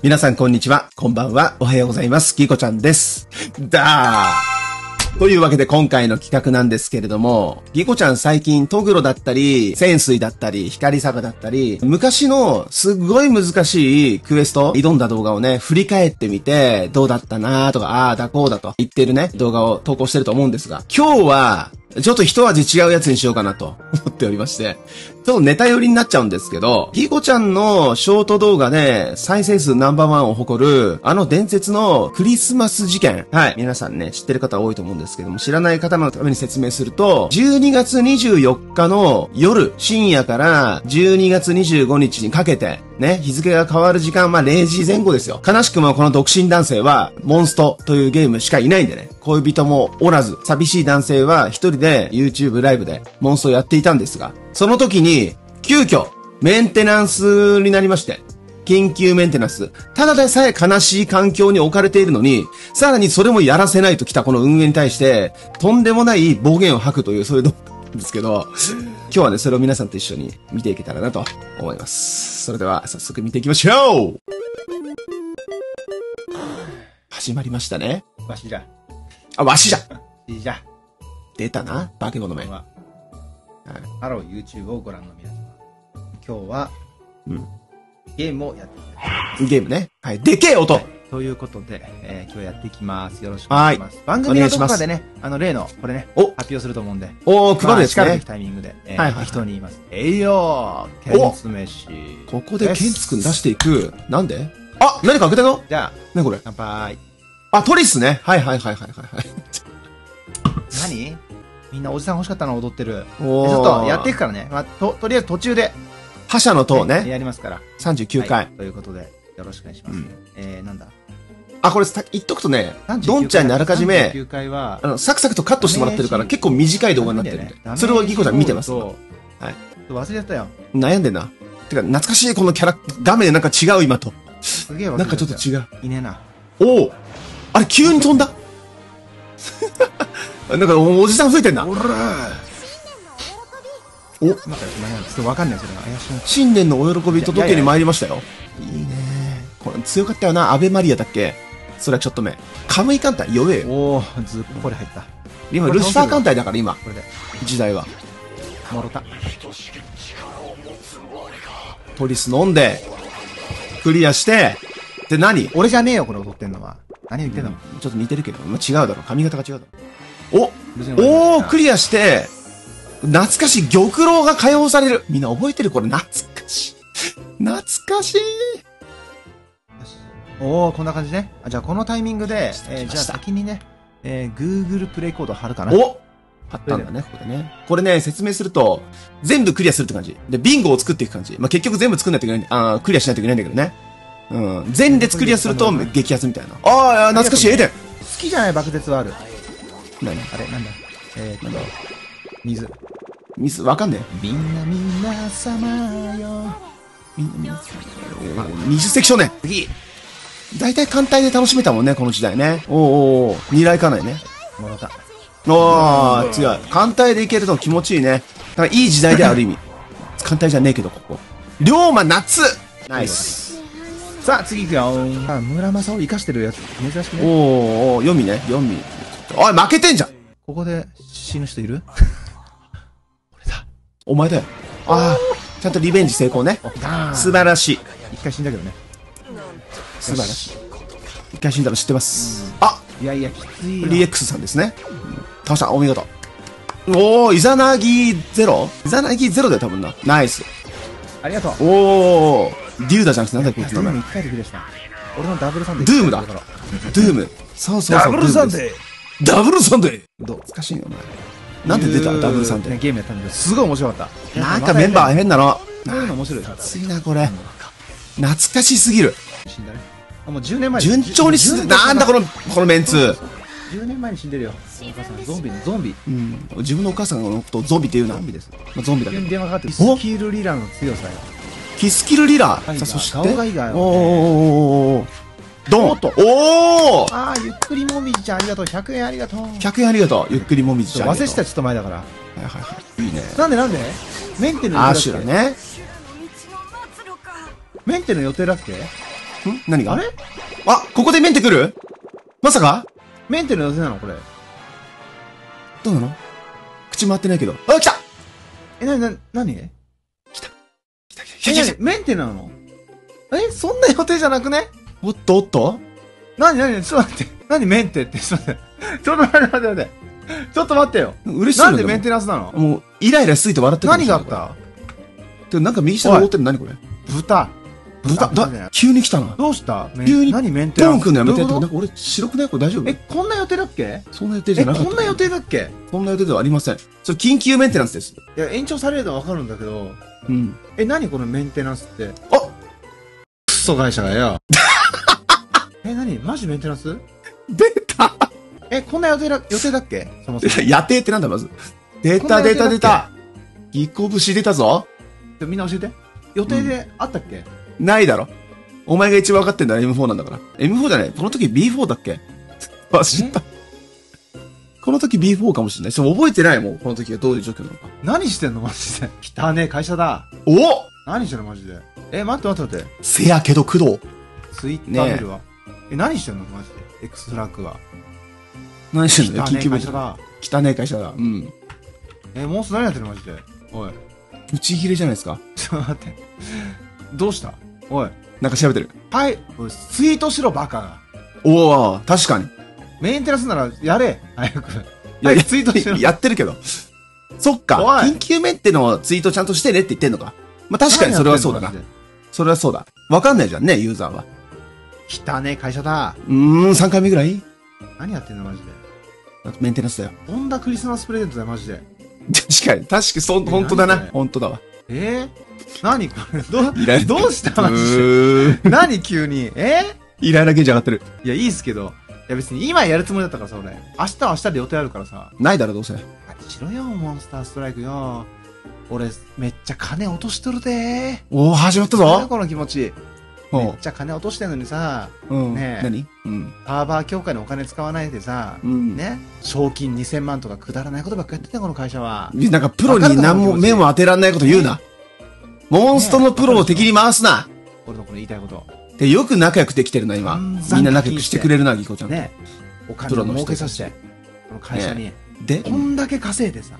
皆さんこんにちは。こんばんは。おはようございます。ギコちゃんです。だーというわけで今回の企画なんですけれども、ギコちゃん最近トグロだったり、潜水だったり、光サバだったり、昔のすっごい難しいクエスト、挑んだ動画をね、振り返ってみて、どうだったなーとか、あーだこうだと言ってるね、動画を投稿してると思うんですが、今日は、ちょっと一味違うやつにしようかなと思っておりまして、ちょっとネタ寄りになっちゃうんですけど、ギコちゃんのショート動画で再生数ナンバーワンを誇る、あの伝説のクリスマス事件。はい。皆さんね、知ってる方多いと思うんですけども、知らない方のために説明すると、12月24日の夜、深夜から12月25日にかけて、ね、日付が変わる時間は0時前後ですよ。悲しくもこの独身男性は、モンストというゲームしかいないんでね、恋人もおらず、寂しい男性は一人で YouTube ライブでモンストをやっていたんですが、その時に、急遽、メンテナンスになりまして、緊急メンテナンス。ただでさえ悲しい環境に置かれているのに、さらにそれもやらせないと来たこの運営に対して、とんでもない暴言を吐くという、そういうのですけど、今日はね、それを皆さんと一緒に見ていけたらなと思います。それでは、早速見ていきましょう始まりましたね。わしじゃ。あ、わしじゃしじゃ。出たな化け物め。はハロー YouTube をご覧の皆様。今日は、うんゲームをやっていきたいゲームね。はい。でけえ音、ということで、えー今日やっていきます。よろしくお願いします。番お組のどこかでね、あの、例の、これね、お発表すると思うんで。おー、配るですねまあ。タイミングで、えーはいはいはい適当に言います。えいよーケンツ飯。ここでケンツくん出していく。なんで？あ何か開けたのじゃあ、ねこれ？乾杯。あ、トリスね。はいはいはいはいはいはい。何？みんなおじさん欲しかったの踊ってる。おーょっとやっていくからね。まあ、と、とりあえず途中で、覇者の塔ね。やりますから。39回。はいということで、よろしくお願いします。うんえー、なんだ？あ、これさ言っとくとね、39ドンちゃんにあらかじめ、39回はあ、の、サクサクとカットしてもらってるから結構短い動画になってるんで。それをギコちゃん見てます。はい。忘れちゃったよ。悩んでんな。てか、懐かしいこのキャラ、画面でなんか違う今と。すげえなんかちょっう。と違う。いねえな。おおあれ急に飛んだ なんかおおじさん増えてんな。おらお待って、ちょっとわかんない、それが。怪しいな。新年のお喜び届けに参りましたよ。いいねこれ強かったよな。アベマリアだっけ？それはちょっと目。カムイ艦隊弱えよ。おー、ずっぽり入った。今、ルシファー艦隊だから今、これで、時代は。もろた。トリス飲んで、クリアして、で何？俺じゃねえよ、これ踊ってんのは。何言ってんの？ちょっと似てるけど、まあ、違うだろ。髪型が違うだろ。おおー、クリアして、懐かしい玉露が解放される。みんな覚えてる？これ懐かしい。懐かしい。おー、こんな感じね。あじゃあ、このタイミングで、えーじゃあ先にね、えー、Google プレイコード貼るかな。おあったんだね、ここでね。これね、説明すると、全部クリアするって感じ。で、ビンゴを作っていく感じ。まあ、結局全部作んないといけないあークリアしないといけないんだけどね。うん。全列クリアすると激アツみたいな。ああ、懐かしい、エデン。好きじゃない爆絶はある。何？あれ、なんだ？えー、っと、水。ミス、わかんねみんなみんな様よ。え。みんな、みんな、えー、20世紀少年。次大体艦隊で楽しめたもんね、この時代ね。おーおーおー二来かないね。もろた。おー、強い。艦隊で行けると気持ちいいね。だからいい時代である意味。艦隊じゃねえけど、ここ。龍馬夏ナイス。さあ、次行くよ。あ、村正を生かしてるやつ、珍しくおーね。おー、読みね、読み。おい、負けてんじゃんここで死ぬ人いる？お前だよ。ああ、ちゃんとリベンジ成功ね。素晴らしい。一回死んだけどね。素晴らしい。一回死んだの知ってます？あいやいや、きついよ。リエックスさんですね。倒した、お見事。おおイザナギゼロ？イザナギゼロだよ、多分な。ナイス。ありがとう。おおデューダじゃなくてなんだっけ、こいつの名前ドゥーム一回でクリアした。俺のダブルサンデー。ドゥームだドゥーム。そうそうそう。ダブルサンー。デダブルサンデーーどう？懐かしいよ、お前。なんで出た？ダブルサンデね、ー。ゲームやったんだけど、すごい面白かった。なんかメンバー変なの。そういうの面白い。熱いな、これ。懐かしすぎる。死んだね。あ、もう10年前順調にす、なんだこの、このメンツ。10年前に死んでるよ。お母さん、ゾンビのゾンビ。うん。自分のお母さんのことをゾンビって言うな。ゾンビです。まあゾンビだけど急に。電話かかってきて、おスキルリラの強さよ。キスキルリラさあ、そして？顔がいいがよおーおーおーおードンおおーああ、ゆっくりもみじちゃんありがとう。100円ありがとう。100円ありがとう。ゆっくりもみじちゃん。忘れてた、ちょっと前だから。はいはいはい。いいね。なんでなんで？メンテの予定だっけ？アーシュラね。メンテの予定だっけ？何が？あれ？あ、ここでメンテ来る？まさか？メンテの寄せなのこれ。どうなの？口回ってないけど。あ、来た！え、なになに、なに来た来たえ、来た来たなにメンテなの？え、そんな予定じゃなくね？おっと？おっと？なになに？ちょっと待って。なにメンテって、ちょっと待って。ちょっと待って待って。ちょっと待ってよ。嬉しいなんでメンテテナンスなの？もう、イライラしすぎて笑ってる何があった？でもなんか右下に覆ってるの何これ？豚。豚、だ、急に来たな。どうした？急に何メンテナンス？トーンくんのやめてなんか俺白くない？これ大丈夫？とえ、こんな予定だっけ？そんな予定じゃえ、なかった。こんな予定だっけ？そんな予定ではありません。それ緊急メンテナンスです。いや、延長されるのはわかるんだけど、うん。え、何このメンテナンスって？あクソ会社がよ。え、何？マジメンテナンス？出たえ、こんな予定だ、予定だっけ？そもそも。夜程ってなんだまず。出た出た出た。ぎこ節出たぞ。でみんな教えて。予定であったっけ、ないだろ？お前が一番分かってんだら M4 なんだから。M4 じゃない。この時 B4 だっけ？忘れた。この時 B4 かもしれない。ちょっと覚えてないもん。この時がどういう状況なのか。何してんの？マジで。汚ねえ会社だ。お何してんの？マジで。え、待って待って待って。せやけど工藤。ツイッター見るわ。え、何してんの？マジで。エクストラックは。何してんの？よ汚ねえ会社だ。汚ねえ会社だ。うん。え、モンス何やってんの？マジで。おい。ブチ切れじゃないですか？ちょっと待って。どうした？おい。なんか調べてる。はい。おいツイートしろ、バカが。おお確かに。メンテナンスならやれ。早く。いや、はいツイートしろ。やってるけど。そっか。緊急メンテのツイートちゃんとしてねって言ってんのか。まあ、確かにそれはそうだな。それはそうだ。わかんないじゃんね、ユーザーは。汚ねえ会社だ。うーん、3回目ぐらい？何やってんのマジで。メンテナンスだよ。とんだクリスマスプレゼントだよ、マジで。確かに、確かに、そ本当だな。本当だわ。えー、何これ？どどうしたマジで。うーん。何急に？え？イライラゲージ上がってる。いや、いいっすけど。いや、別に今やるつもりだったからさ、俺。明日は明日で予定あるからさ。ないだろ、どうせ。何しろよ、モンスターストライクよ。俺、めっちゃ金落としとるでおー、始まったぞ。この気持ち。めおっちゃ金落としてんのにさ、うん。ねえ何？うん。サーバー協会のお金使わないでさ、うん。ね、賞金2000万とかくだらないことばっかやってたよ、この会社は。なんか、プロに何も目も当てらんないこと言うな。モンストのプロを敵に回すな。俺のこの言いたいこと。で、よく仲良くできてるな、今。みんな仲良くしてくれるな、ギコちゃん。ね、お金をプロの人儲けさせて、この会社に、で？こんだけ稼いでさ、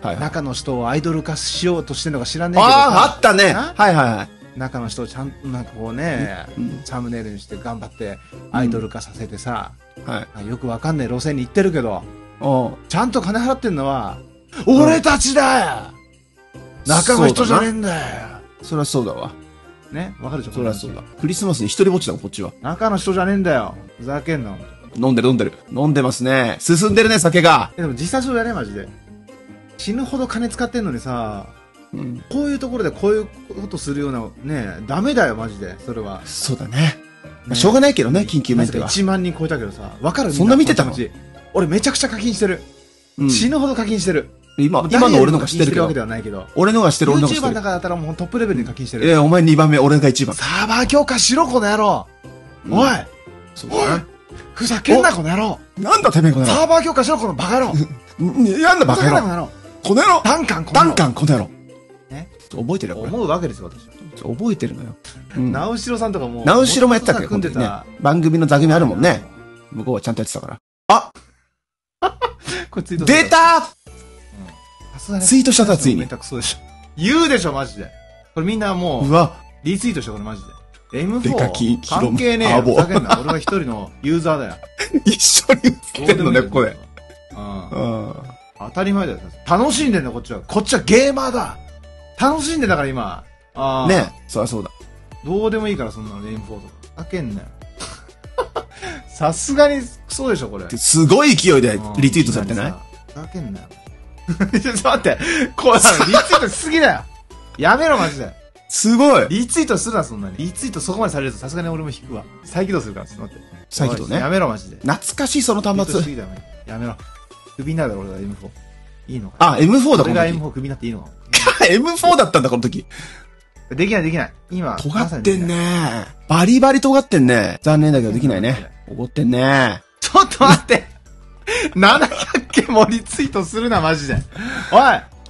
はいはい。中の人をアイドル化しようとしてんのか知らねえけどああ、あさ、ったね。な？はいはいはい。中の人をちゃんとなんかこうね、うん。サムネイルにして頑張ってアイドル化させてさ、はい。あよくわかんない路線に行ってるけど、おう。ちゃんと金払ってんのは、俺たちだよ中の人じゃねえんだよそりゃそうだわ。ねわかるでしょ？そりゃそうだ。クリスマスに一人ぼっちだもん、こっちは。中の人じゃねえんだよふざけんな飲んでる飲んでる。飲んでますね。進んでるね、酒が。えでも実際そうだねマジで死ぬほど金使ってんのにさうん。こういうところでこういうことするようなねダメだよマジでそれは、そうだね。まあしょうがないけどね、緊急メンテは。1万人超えたけどさわかる？そんな見てたの？俺めちゃくちゃ課金してる、うん死ぬほど課金してる今、今の俺のが知ってるけど俺のが知ってる、俺のが知っ YouTuber てる。の中だったらもうトップレベルに課金してるえー、お前2番目、俺が1番。サーバー強化しろこの野郎、うんおいそうだね。ふざけんなこの野郎なんだてめえこの野郎。サーバー強化しろこのバカ野郎ん なんだバふカ野郎。この野郎。ダンカンこの野郎ダンカン、この野郎。覚えてるよ。思うわけですよ私覚えてるのよ。うん。直代さんとかも直しろもやってたっけ組んでた、ね。番組の座組あるもんね。向こうはちゃんとやってたから。これツイート出たツイートしちゃったついに。めたくそでしょ。言うでしょマジで。これみんなもううわ。リツイートしてこれマジで。M4 デカキヒロム関係ねえよ。ふざけんな。俺は一人のユーザーだよ。一緒に映ってんのね、ここで。うん。うん。当たり前だよ。楽しんでんだこっちは。こっちはゲーマーだ。楽しんでんだから今。あーねそりゃそうだ。どうでもいいからそんなの M4 とか。ふざけんなよ。さすがにクソでしょこれ。すごい勢いでリツイートされてない？ふざけんなよちょっと待ってこれリツイートしすぎだよ。やめろマジで。すごい。リツイートするなそんなに。リツイートそこまでされるとさすがに俺も引くわ。再起動するからちょっと。待って再起動ね。やめろマジで。懐かしいその端末。トしすぎだよやめろ。クビになるだろ俺が M4 いいのか？あ、M4 だ、こ俺がの時。M4 クビになっていいのか？M4 だったんだ、この時。できないできない。今尖ってんね。バリバリ尖ってんね。残念だけどできないね。怒ってんね。ちょっと待って。700件もリツイートするなマジで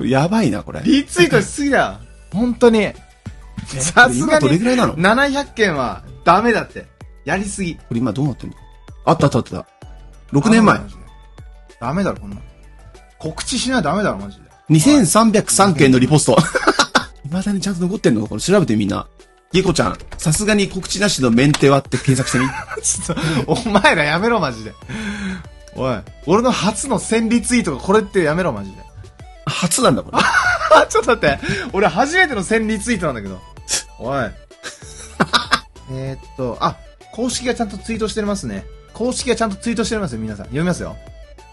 おいやばいな、これ。リツイートしすぎだよ本当にさす今がにどれぐらいなの？700件はダメだって。やりすぎ。これ今どうなってんの？あったあったあった。6年前ダメだろ、こんなの。告知しないとダメだろ、マジで。2303件のリポスト。未だにちゃんと残ってんのこれ？調べてみんな。ギコちゃん、さすがに告知なしのメンテはって検索してみ。ちょっと、お前らやめろ、マジで。おい、俺の初の1000リツイートがこれってやめろ、マジで。初なんだ、これ。あ、ちょっと待って。俺初めての1000リツイートなんだけど。おい。えーっと、あ、公式がちゃんとツイートしてますね。公式がちゃんとツイートしてますよ、皆さん。読みますよ。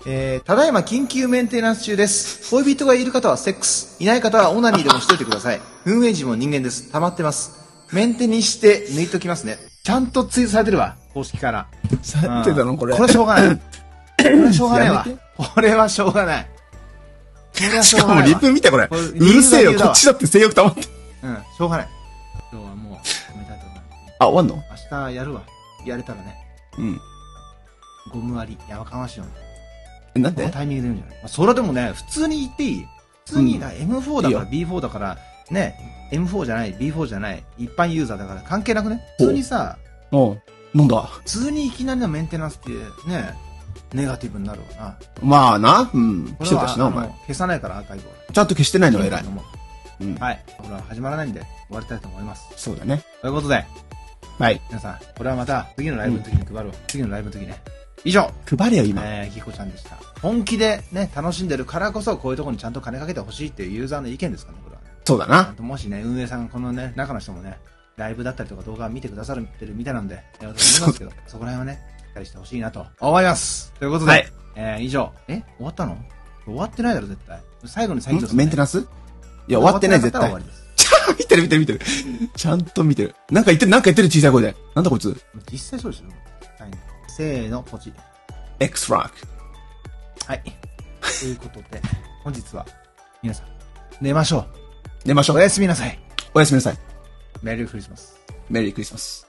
えー、ただいま緊急メンテナンス中です。恋人がいる方はセックス。いない方はオナニーでもしといてください。運営時も人間です。溜まってます。メンテにして抜いときますね。ちゃんとツイートされてるわ。公式から。されてたのこれ。これしょうがない。これはしょうがないわ。これはしょうがない。これはししかもょうがないわ。リプ見てこれ。これうるせえよ、こっちだって性欲溜まって。うん、しょうがない。今日はもう、止めたいと思います。あ、終わんの？明日やるわ。やれたらね、うん。ゴム割り、やばかましいよね。えなんで？タイミングで言うんじゃない、まあ、それでもね、普通に言っていい普通に、うんだから M4 だから B4 だから、ね、M4 じゃない、B4 じゃない、一般ユーザーだから関係なくね、普通にさ、うん。なんだ？普通にいきなりのメンテナンスって、ね、ネガティブになるわな。まあな。うん。これは来てたしな、お前。消さないから、アーカイブを。ちゃんと消してないのが偉い。うん。はい。これは始まらないんで、終わりたいと思います。そうだね。ということで、はい。皆さん、これはまた次のライブの時に配るわ。次のライブの時ね。以上、配れよ、今。えー、ぎこちゃんでした。本気でね、楽しんでるからこそ、こういうところにちゃんと金かけてほしいっていうユーザーの意見ですかね、これはね。そうだな。もしね、運営さん、このね、中の人もね、ライブだったりとか動画見てくださってるみたいなんで、え私思いますけど、そこら辺はね、かりしてほしいなと思います。ということで、はいえー、以上。え終わったの？終わってないだろ、絶対。最後に再起動する、ね。メンテナンス？いや、終わってない、絶対終わ。りです。見てる見てる見てる。ちゃんと見てる。なんか言ってる、なんか言ってる小さい声で。なんだこいつ。実際そうですよ。はいせーの、ポチ。X フラッグ。はい。ということで、本日は、皆さん、寝ましょう。寝ましょうお。やすみなさい。おやすみなさい。メリークリスマス。メリークリスマス。